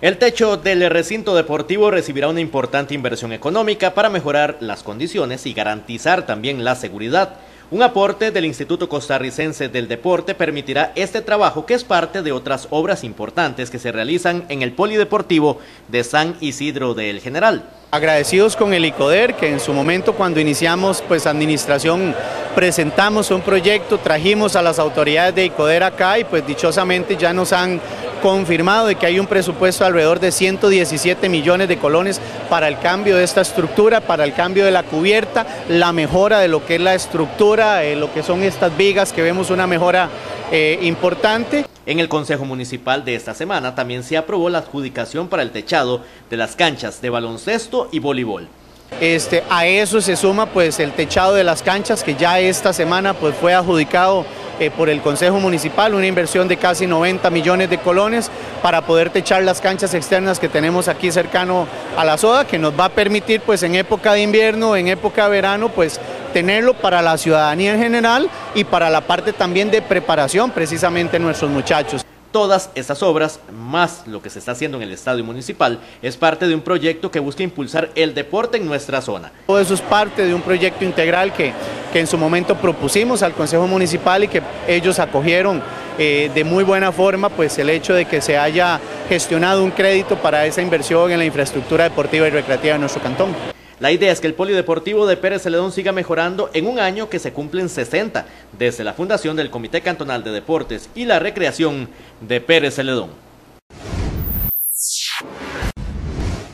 El techo del recinto deportivo recibirá una importante inversión económica para mejorar las condiciones y garantizar también la seguridad. Un aporte del Instituto Costarricense del Deporte permitirá este trabajo que es parte de otras obras importantes que se realizan en el Polideportivo de San Isidro del General. Agradecidos con el ICODER que en su momento cuando iniciamos pues administración presentamos un proyecto, trajimos a las autoridades de ICODER acá y pues dichosamente ya nos han confirmado de que hay un presupuesto de alrededor de 117 millones de colones para el cambio de esta estructura, para el cambio de la cubierta, la mejora de lo que es la estructura, eh, lo que son estas vigas, que vemos una mejora eh, importante. En el Consejo Municipal de esta semana también se aprobó la adjudicación para el techado de las canchas de baloncesto y voleibol. Este, a eso se suma pues el techado de las canchas que ya esta semana pues fue adjudicado eh, por el Consejo Municipal, una inversión de casi 90 millones de colones para poder techar las canchas externas que tenemos aquí cercano a la soda, que nos va a permitir pues en época de invierno, en época de verano, pues tenerlo para la ciudadanía en general y para la parte también de preparación precisamente nuestros muchachos. Todas estas obras, más lo que se está haciendo en el estadio municipal, es parte de un proyecto que busca impulsar el deporte en nuestra zona. Todo eso es parte de un proyecto integral que, que en su momento propusimos al Consejo Municipal y que ellos acogieron eh, de muy buena forma pues el hecho de que se haya gestionado un crédito para esa inversión en la infraestructura deportiva y recreativa de nuestro cantón. La idea es que el polideportivo de Pérez Celedón siga mejorando en un año que se cumplen 60 desde la fundación del Comité Cantonal de Deportes y la Recreación de Pérez Celedón.